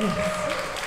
Yes.